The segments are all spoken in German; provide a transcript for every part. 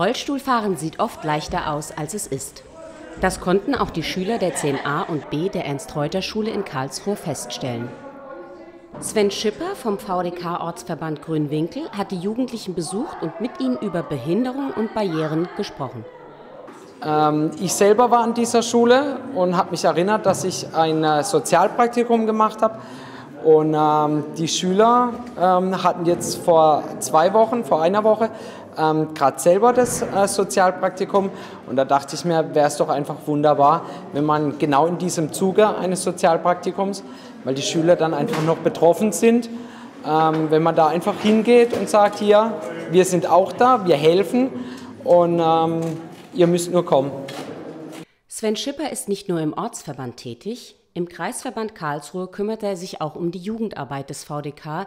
Rollstuhlfahren sieht oft leichter aus, als es ist. Das konnten auch die Schüler der 10a und b der Ernst-Reuter-Schule in Karlsruhe feststellen. Sven Schipper vom VDK-Ortsverband Grünwinkel hat die Jugendlichen besucht und mit ihnen über Behinderung und Barrieren gesprochen. Ähm, ich selber war an dieser Schule und habe mich erinnert, dass ich ein äh, Sozialpraktikum gemacht habe. Und ähm, die Schüler ähm, hatten jetzt vor zwei Wochen, vor einer Woche, ähm, gerade selber das äh, Sozialpraktikum. Und da dachte ich mir, wäre es doch einfach wunderbar, wenn man genau in diesem Zuge eines Sozialpraktikums, weil die Schüler dann einfach noch betroffen sind, ähm, wenn man da einfach hingeht und sagt, hier, wir sind auch da, wir helfen und ähm, ihr müsst nur kommen. Sven Schipper ist nicht nur im Ortsverband tätig, im Kreisverband Karlsruhe kümmert er sich auch um die Jugendarbeit des VDK,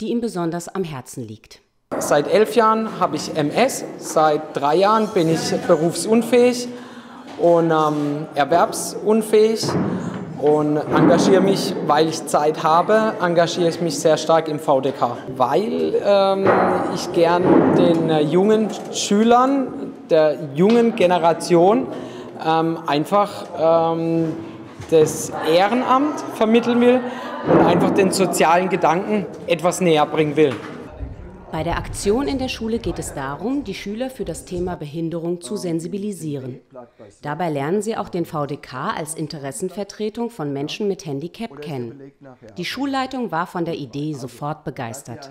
die ihm besonders am Herzen liegt. Seit elf Jahren habe ich MS, seit drei Jahren bin ich berufsunfähig und ähm, erwerbsunfähig und engagiere mich, weil ich Zeit habe, engagiere ich mich sehr stark im VDK, weil ähm, ich gern den äh, jungen Schülern der jungen Generation ähm, einfach ähm, das Ehrenamt vermitteln will und einfach den sozialen Gedanken etwas näher bringen will. Bei der Aktion in der Schule geht es darum, die Schüler für das Thema Behinderung zu sensibilisieren. Dabei lernen sie auch den VDK als Interessenvertretung von Menschen mit Handicap kennen. Die Schulleitung war von der Idee sofort begeistert.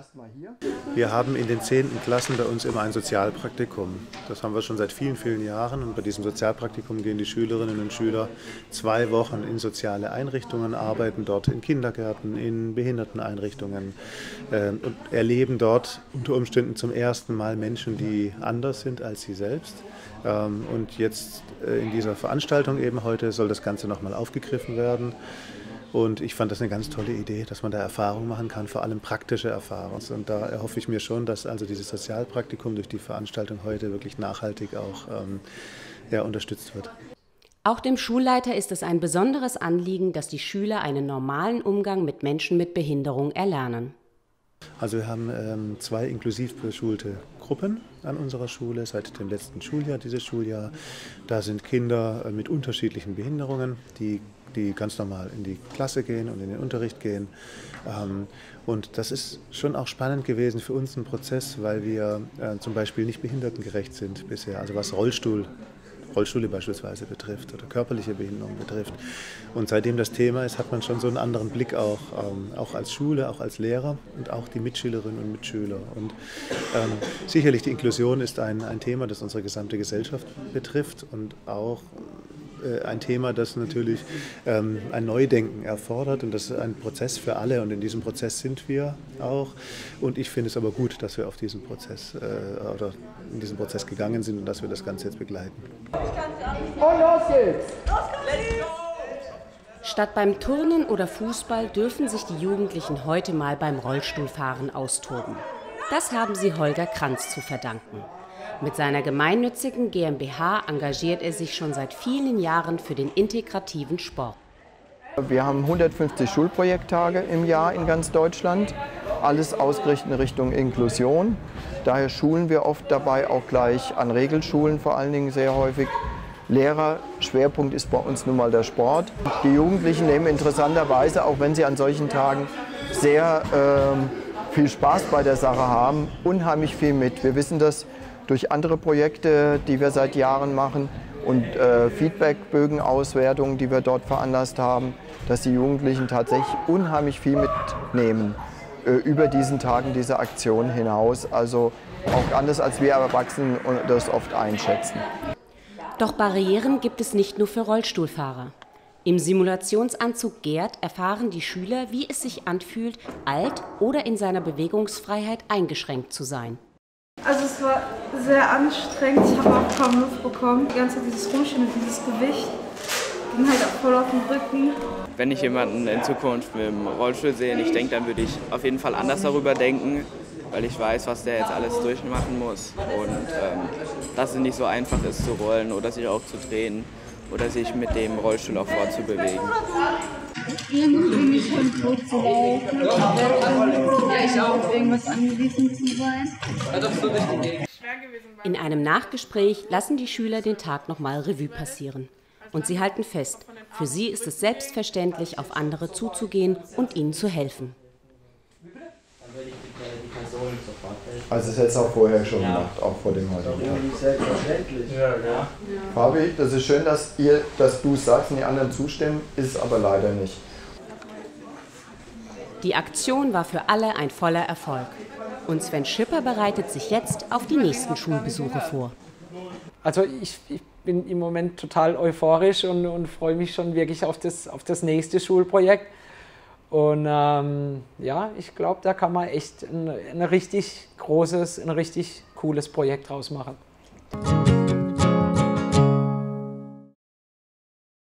Wir haben in den 10. Klassen bei uns immer ein Sozialpraktikum. Das haben wir schon seit vielen, vielen Jahren. Und bei diesem Sozialpraktikum gehen die Schülerinnen und Schüler zwei Wochen in soziale Einrichtungen, arbeiten dort in Kindergärten, in Behinderteneinrichtungen äh, und erleben dort unter Umständen zum ersten Mal Menschen, die anders sind als sie selbst. Ähm, und jetzt äh, in dieser Veranstaltung eben heute soll das Ganze nochmal aufgegriffen werden. Und ich fand das eine ganz tolle Idee, dass man da Erfahrungen machen kann, vor allem praktische Erfahrungen. Und da erhoffe ich mir schon, dass also dieses Sozialpraktikum durch die Veranstaltung heute wirklich nachhaltig auch ähm, ja, unterstützt wird. Auch dem Schulleiter ist es ein besonderes Anliegen, dass die Schüler einen normalen Umgang mit Menschen mit Behinderung erlernen. Also wir haben ähm, zwei inklusiv beschulte Gruppen an unserer Schule seit dem letzten Schuljahr, dieses Schuljahr. Da sind Kinder äh, mit unterschiedlichen Behinderungen, die, die ganz normal in die Klasse gehen und in den Unterricht gehen. Ähm, und das ist schon auch spannend gewesen für uns ein Prozess, weil wir äh, zum Beispiel nicht behindertengerecht sind bisher, also was Rollstuhl Rollstühle beispielsweise betrifft oder körperliche Behinderung betrifft. Und seitdem das Thema ist, hat man schon so einen anderen Blick auch, ähm, auch als Schule, auch als Lehrer und auch die Mitschülerinnen und Mitschüler. Und ähm, sicherlich die Inklusion ist ein, ein Thema, das unsere gesamte Gesellschaft betrifft und auch ein Thema, das natürlich ähm, ein Neudenken erfordert und das ist ein Prozess für alle und in diesem Prozess sind wir auch und ich finde es aber gut, dass wir auf diesen Prozess äh, oder in diesen Prozess gegangen sind und dass wir das Ganze jetzt begleiten. Und los geht's! Statt beim Turnen oder Fußball dürfen sich die Jugendlichen heute mal beim Rollstuhlfahren austoben. Das haben sie Holger Kranz zu verdanken. Mit seiner gemeinnützigen GmbH engagiert er sich schon seit vielen Jahren für den integrativen Sport. Wir haben 150 Schulprojekttage im Jahr in ganz Deutschland, alles ausgerichtet in Richtung Inklusion. Daher schulen wir oft dabei auch gleich an Regelschulen vor allen Dingen sehr häufig. Lehrer, Schwerpunkt ist bei uns nun mal der Sport. Die Jugendlichen nehmen interessanterweise, auch wenn sie an solchen Tagen sehr äh, viel Spaß bei der Sache haben, unheimlich viel mit. Wir wissen das durch andere Projekte, die wir seit Jahren machen und äh, Feedbackbögenauswertungen, die wir dort veranlasst haben, dass die Jugendlichen tatsächlich unheimlich viel mitnehmen äh, über diesen Tagen dieser Aktion hinaus. Also auch anders als wir Erwachsenen das oft einschätzen. Doch Barrieren gibt es nicht nur für Rollstuhlfahrer. Im Simulationsanzug Gerd erfahren die Schüler, wie es sich anfühlt, alt oder in seiner Bewegungsfreiheit eingeschränkt zu sein. Also es war sehr anstrengend, ich habe auch kaum Luft bekommen. Die ganze Zeit dieses Rumstehen und dieses Gewicht ging halt auch voll auf den Rücken. Wenn ich jemanden in Zukunft mit dem Rollstuhl sehe, ich denke, dann würde ich auf jeden Fall anders darüber denken, weil ich weiß, was der jetzt alles durchmachen muss und ähm, dass es nicht so einfach ist zu rollen oder sich auch zu drehen oder sich mit dem Rollstuhl auch fortzubewegen. In einem Nachgespräch lassen die Schüler den Tag nochmal Revue passieren. Und sie halten fest, für sie ist es selbstverständlich, auf andere zuzugehen und ihnen zu helfen. Also das hättest du auch vorher schon gemacht, auch vor dem heutigen Tag. Selbstverständlich. Ja, ja. Fabi, das ist schön, dass, ihr, dass du sagst und die anderen zustimmen, ist aber leider nicht. Die Aktion war für alle ein voller Erfolg. Und Sven Schipper bereitet sich jetzt auf die nächsten Schulbesuche vor. Also ich, ich bin im Moment total euphorisch und, und freue mich schon wirklich auf das, auf das nächste Schulprojekt. Und ähm, ja, ich glaube, da kann man echt ein, ein richtig großes, ein richtig cooles Projekt draus machen.